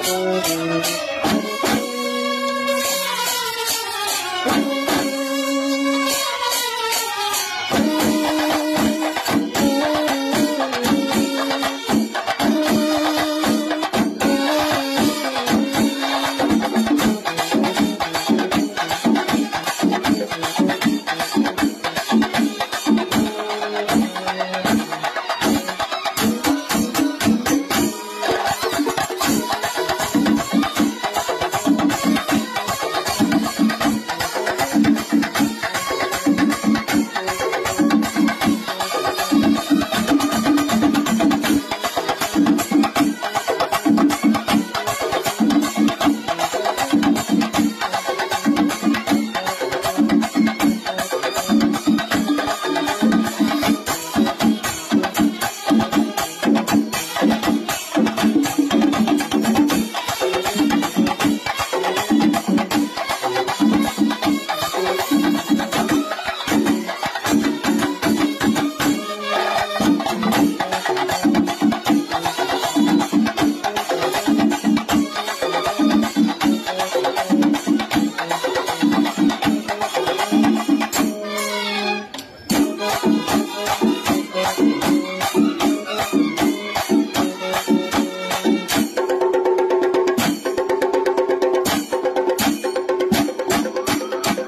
Música